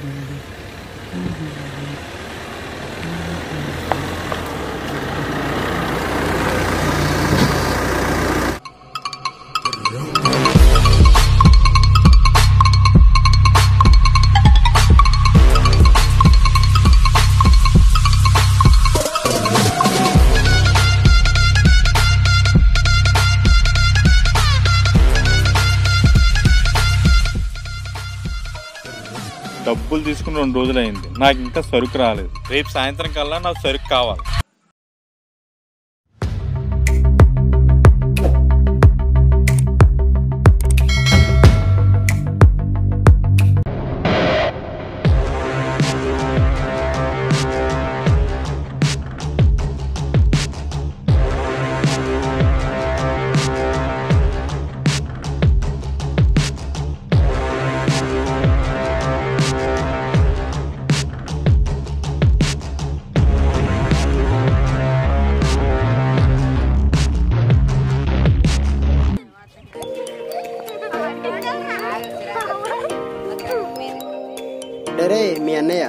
Mm-hmm. Mm-hmm. డబ్బులు తీసుకుని రెండు రోజులు అయింది నాకు ఇంకా సరుకు రాలేదు. రేపు సాయంత్రం కల్లా నాకు సరుకు కావాలి. అన్నయ్య.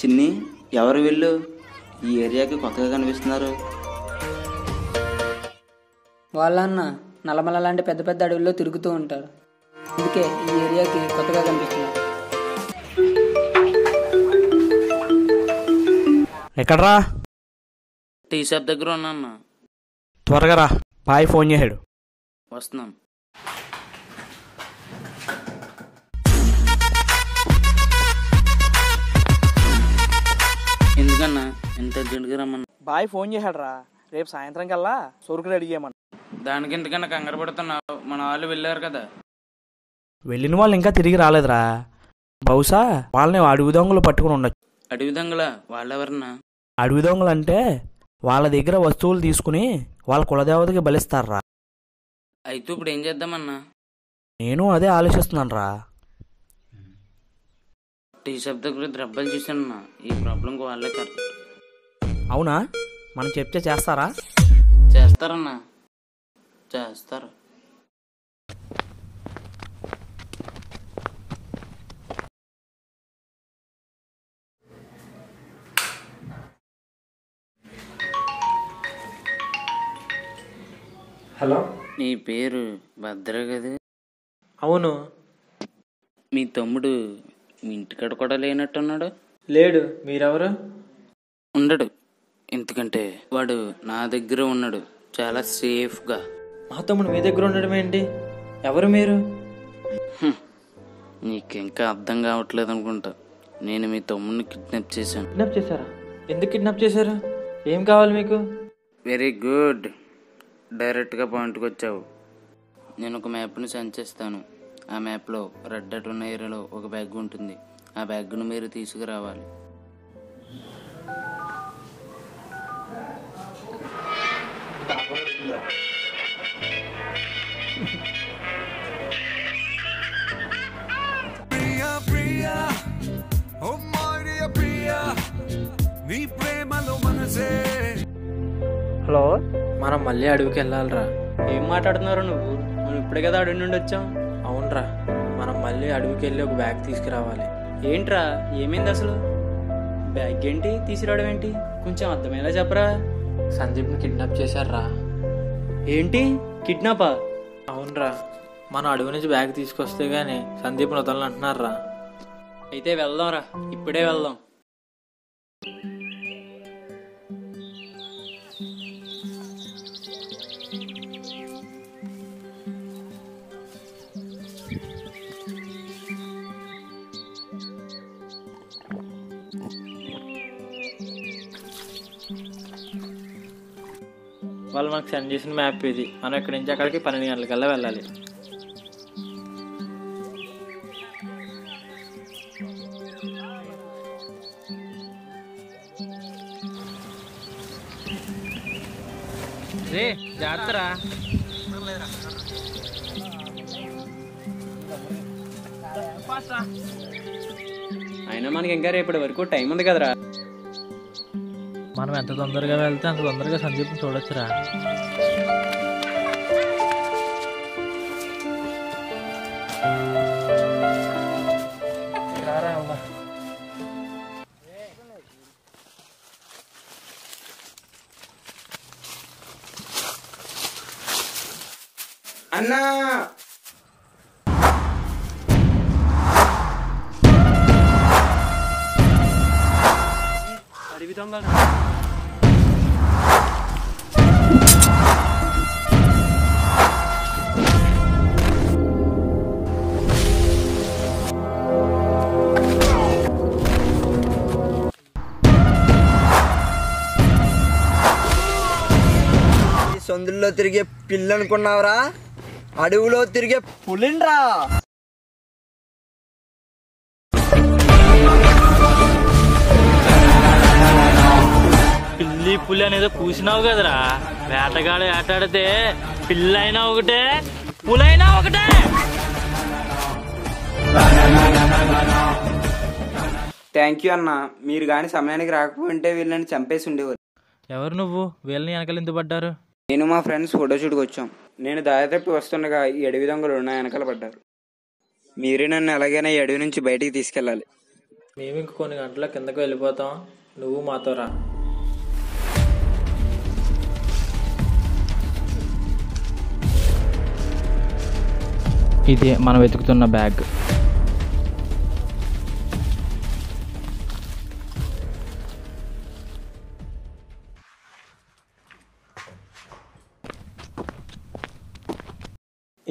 చిన్ని ఎవరు వీళ్ళు? ఈ ఏరియాకి కొత్తగా కనిపిస్తున్నారు. వాళ్ళన్న నల్లమల లాంటి పెద్ద పెద్ద అడవుల్లో తిరుగుతూ ఉంటారు. అందుకే ఈ ఏరియాకి కొత్తగా కనిపిస్తున్నారు. ఎక్కడ్రా? టీ షాప్ దగ్గర ఉన్నా త్వరగా రా. బాయ్ ఫోన్ చేశాడు. వస్తున్నాం ఎందుకన్నా? ఎంత అర్జెంట్గా రమ్మన్నా? బాయ్ ఫోన్ చేశాడు రా రేపు సాయంత్రం కల్లా సరుకు రెడీ చేయమని దానికి ఎందుకన్నా కంగారు పడుతున్నావు. మన వాళ్ళు వెళ్ళారు కదా. వెళ్ళిన వాళ్ళు ఇంకా తిరిగి రాలేదురా. బహుశా వాళ్ళని అడవి దొంగలు పట్టుకుని ఉండొచ్చు. అడవి దొంగల వాళ్ళెవరన్నా? అడవి దొంగలు అంటే వాళ్ళ దగ్గర వస్తువులు తీసుకుని వాళ్ళ కులదేవతకి బలిస్తారా? అయితే ఇప్పుడు ఏం చేద్దామన్నా? నేను అదే ఆలోచిస్తున్నాను రా టీ షాప్ దగ్గర దెబ్బలు చూసానన్నా ఈ ప్రాబ్లంకి వాళ్ళే కరెక్ట్. అవునా? మనం చెప్తే చేస్తారా? చేస్తారన్నా. చేస్తారు. హలో? నీ పేరు భద్ర కదా అవును. మీ తమ్ముడు మీ ఇంటికాడ కూడా లేనట్టున్నాడు? లేడు. మీరెవరు? ఉండడు. ఎందుకంటే వాడు నా దగ్గర ఉన్నాడు. చాలా సేఫ్గా. మా తమ్ముడు మీ దగ్గర ఉండడం ఏంటి? ఎవరు మీరు? నీకు ఇంకా అర్థం కావట్లేదు అనుకుంటా. నేను మీ తమ్ముడిని కిడ్నాప్ చేశాను. కిడ్నాప్ చేశారా? ఎందుకు కిడ్నాప్ చేశారు? ఏం కావాలి మీకు? Very good. డైరెక్ట్గా పాయింట్కి వచ్చావు నేను ఒక మ్యాప్ని సెండ్ చేస్తాను. ఆ మ్యాప్లో రెడ్ డట్ ఉన్న ఏరియాలో ఒక బ్యాగ్ ఉంటుంది. ఆ బ్యాగ్ను మీరు తీసుకురావాలి. హలో? మనం మళ్ళీ అడవికి వెళ్ళాలిరా. ఏం మాట్లాడుతున్నారు నువ్వు? మనం ఇప్పుడే కదా అడవి నుండి వచ్చాం. అవునరా మనం మళ్ళీ అడవికి వెళ్ళి ఒక బ్యాగ్ తీసుకురావాలి. ఏంట్రా ఏమైంది అసలు? బ్యాగ్ ఏంటి? తీసుకురావడం ఏంటి? కొంచెం అర్థమయ్యేలా చెప్పరా? సందీప్ని కిడ్నాప్ చేశారా? ఏంటి? కిడ్నాపా అవునరా మనం అడవి నుంచి బ్యాగ్ తీసుకొస్తే గానీ సందీప్ని వదలని అయితే వెళ్దాంరా ఇప్పుడే వెళ్దాం. వాళ్ళు మనకు సెండ్ చేసిన మ్యాప్ ఇది. మనం ఇక్కడి నుంచి అక్కడికి పన్నెండు గంటలకల్లా వెళ్ళాలి. రే జాగ్రత్తరా. అయినా మనకి ఇంకా రేపటి వరకు టైం ఉంది కదరా. మనం ఎంత తొందరగా వెళ్తే అంత తొందరగా సందీప్ని చూడొచ్చురా. అన్నా! ఈ సందుల్లో తిరిగే పిల్లనుకున్నావరా? అడవిలో తిరిగే పులిండ్రా. పిల్లి పులి అనేది కూసినావు కదరా. వేటగాడు వేటాడితే పిల్లి అయినా ఒకటే పులైనా ఒకటే. థ్యాంక్ యూ అన్న. మీరు కానీ సమయానికి రాకపోతే వీళ్ళని చంపేసి ఉండేవారు. ఎవరు నువ్వు? వీళ్ళని వెనకాల ఎందుకు పడ్డారు? నేను మా ఫ్రెండ్స్ ఫోటో షూట్కి వచ్చాం. నేను దారి తప్పి వస్తుండగా ఈ అడవి దొంగలు నా వెనకాల పడ్డారు. మీరే నన్ను ఎలాగైనా ఈ అడవి నుంచి బయటికి తీసుకెళ్ళాలి. మేము ఇంక కొన్ని గంటల కిందకు వెళ్ళిపోతాం. నువ్వు మాతో రా. ఇదే మనం వెతుకుతున్న బ్యాగ్.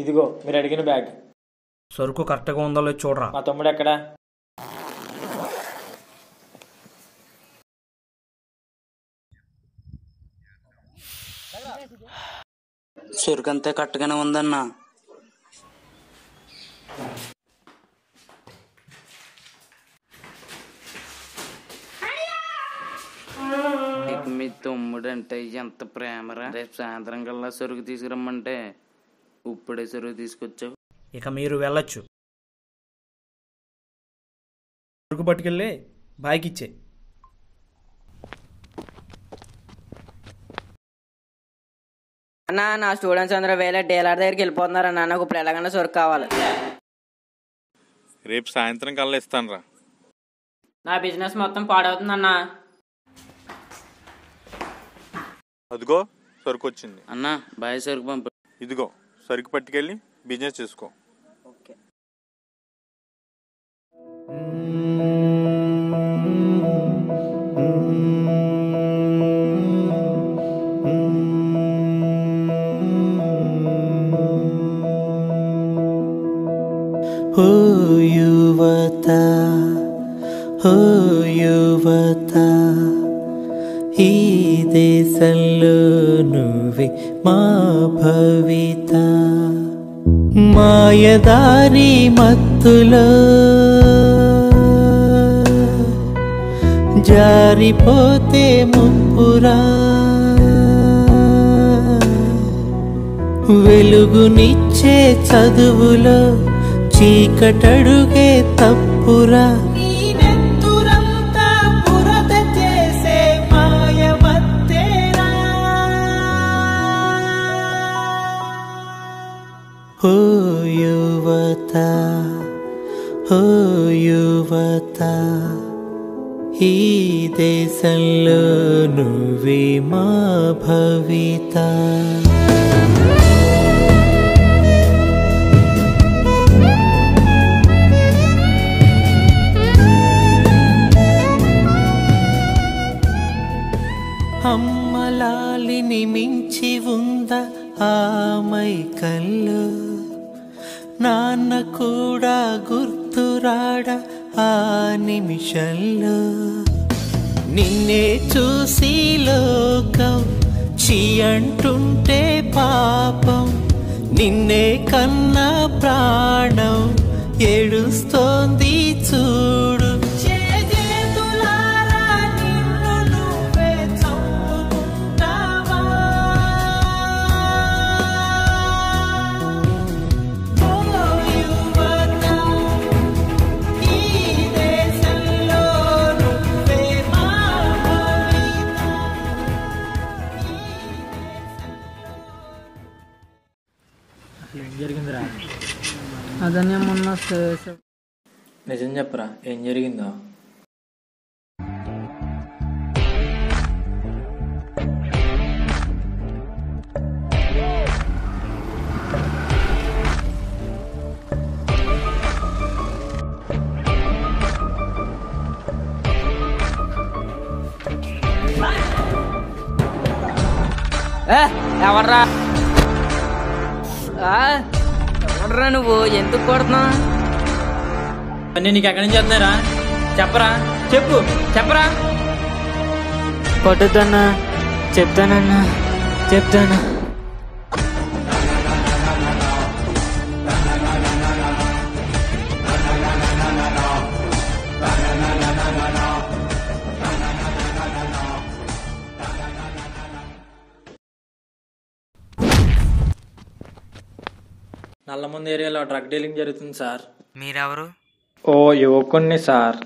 ఇదిగో మీరు అడిగిన బ్యాగ్. సరుకు కరెక్ట్గా ఉందో లేదో చూడరా. మా తమ్ముడు ఎక్కడా? సరుకంతా కట్టగానే ఉందన్నా. తమ్ముడు అంటే ఎంత ప్రేమరా? రేపు సాయంత్రం కల్లా సరుకు తీసుకురమ్మంటే ఇప్పుడే సరుకు తీసుకొచ్చావు. ఇక మీరు వెళ్ళొచ్చు. సరుకు పట్టుకెళ్ళి బాయ్కి ఇచ్చే అన్న నా స్టూడెంట్స్ అందరూ వేరే డీలర్ దగ్గరికి వెళ్ళిపోతున్నారన్న నాకు ఇప్పుడు ఎలాగైనా సరుకు కావాలి. రేపు సాయంత్రం కల్లా ఇస్తాను రా నా బిజినెస్ మొత్తం పాడవుతుందన్న. అదిగో సరుకు వచ్చింది అన్నా బాయ్ సరుకు పంపు. ఇదిగో సరుకు పట్టుకెళ్ళి బిజినెస్ చేసుకో. ఓ యువత ఓ యువత. దేశంలో నువ్వే మా భవిత. మాయదారి మత్తులో జారిపోతే ముప్పురా. వెలుగునిచ్చే చదువులో చీకటడుగే తప్పురా. ఓ యువత ఓ యువత ఈ దేశంలో నువ్వే మా భవిత. అమ్మలాలిని మించి ఉంద ఆమై కల్లో నాన్న కూడా గుర్తురాడ ఆ నిమిషంలో. నిన్నే చూసి లోకం చీ అంటుంటే పాపం. నిన్నే కన్నా ప్రాణం ఏడుస్తో కాదని మొన్న నిజం చెప్పరా ఏం జరిగిందో? ఎవర్రా? ఆ, ఎవర్రా నువ్వు? ఎందుకు కొడుతున్నావు అన్నీ నీకు ఎక్కడి నుంచి వస్తున్నారా చెప్పరా? చెప్పు. చెప్పరా? కొట్టద్దన్నా చెప్తానన్నా చెప్తాను. నల్లమంది ఏరియాలో డ్రగ్ డీలింగ్ జరుగుతుంది సార్. మీరెవరు? ఓ యువకుణ్ణి సార్.